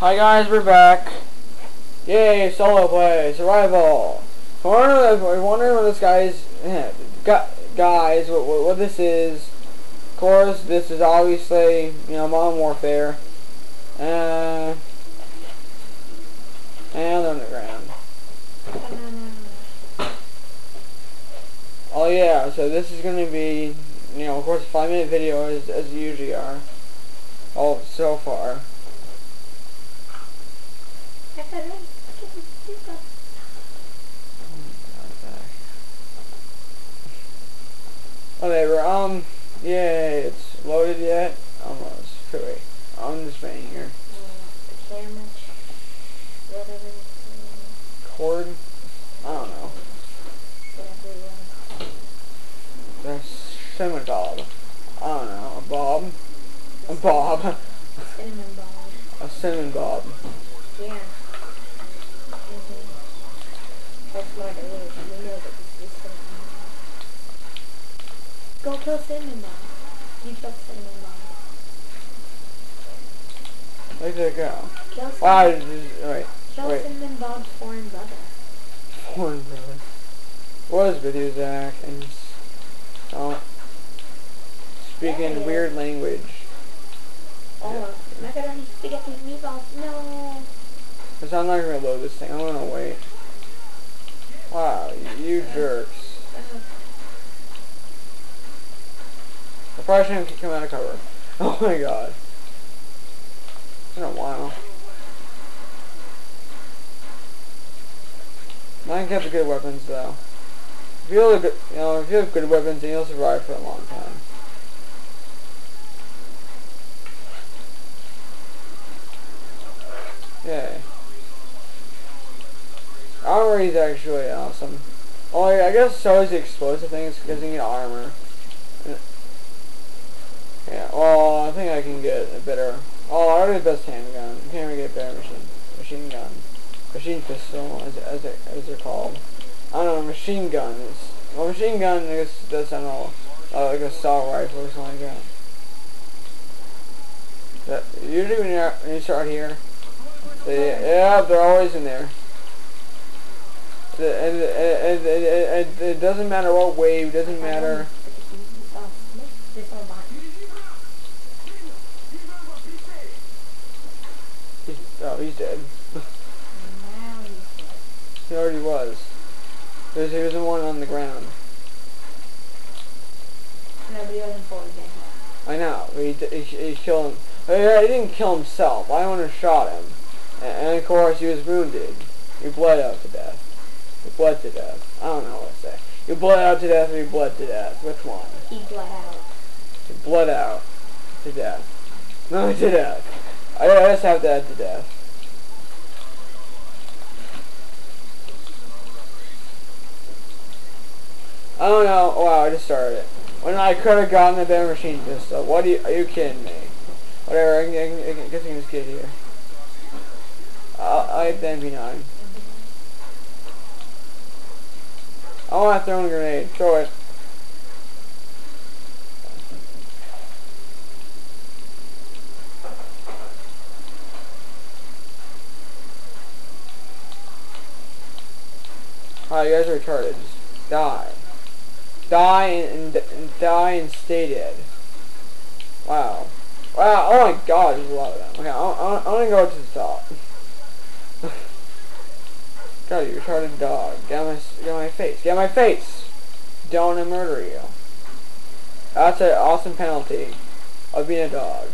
Hi guys, we're back. Yay, solo play, survival. If you're wondering, what this guy's, guys, what, what, what this is, of course, this is obviously, you know, Modern Warfare. Uh, and Underground. Oh yeah, so this is going to be, you know, of course, a five minute video as, as you usually are. Oh, so far. Whatever, um, yeah, it's loaded yet? Almost. Wait, I'm just waiting here. The camera. Cord? I don't know. That's cinnamon bob. I don't know, a bob? A bob. Cinnamon bob. A cinnamon bob. Yeah. Mm-hmm. How smart it is. You know that this is cinnamon bob. Go kill cinnamon. You killed cinnamon. Where did it go? Kill cinnamon, Wow, just, wait. kill wait. cinnamon bob's foreign brother. Porn, brother. What is video, Zach? And don't speak in Yeah. weird language. Oh, macaroni, spaghetti, meatballs. No. Cause I'm not gonna load this thing. I'm gonna wait. Wow, you jerks. Uh, I probably shouldn't come out of cover. Oh my god. It's been a while. Mine kept the good weapons though. If you have good, you know, if you have good weapons, then you'll survive for a long time. Yay. Armory is actually awesome. Oh, yeah, I guess so is the explosive thing. It's because you need armor. Yeah, well, I think I can get a better. Oh, I already best handgun. Can't even get better machine machine gun, machine pistol, as as as they're called. I don't know, machine gun is. Well, machine gun I guess does sound all uh, like a assault rifle or something like that. That usually when you when you start here, they, yeah, they're always in there. The- And, and, and, and, and it doesn't matter what wave, doesn't matter. This one behind. He's, oh, he's dead. Now he's dead. He already was. There's, there's the one on the ground. Nobody wasn't fully dead. I know. He, he, he killed him. Oh, yeah, he didn't kill himself. I want to shot him. And, and of course, he was wounded. He bled out to death. He bled to death. I don't know what to say. He bled out to death or he bled to death? Which one? He bled out. He bled out to death. No, to death. I, I just have to add to death. Oh, Wow, I just started it. When I could have gotten the better machine pistol. What are you? Are you kidding me? Whatever. I, guess I can just get here. I'll, I have the MP9. I want to throw a grenade. Throw it. Oh, you guys are retarded. Just die. Die and, and, die and stay dead. Wow. Wow, oh my god, there's a lot of them. Okay, I'm, gonna go to the top. god, you retarded dog. Get my, get my face. Get my face! Don't to murder you. That's an awesome penalty of being a dog.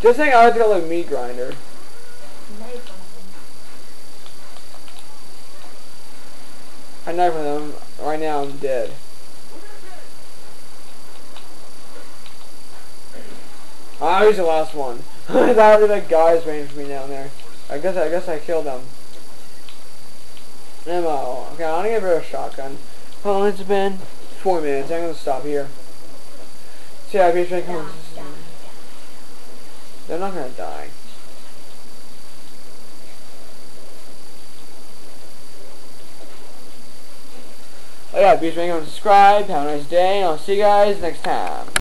Just think I would call it like meat grinder. Nice one. I knife them. Right now I'm dead. Ah, he's the last one. I thought that guy's waiting for me down there. I guess I guess I killed him. Ammo. Okay, I'm gonna give her a shotgun. Well, it's been four minutes. I'm gonna stop here. See how people Die, comes. die, die. They're not gonna die. Oh yeah, be sure to subscribe. Have a nice day. and I'll see you guys next time.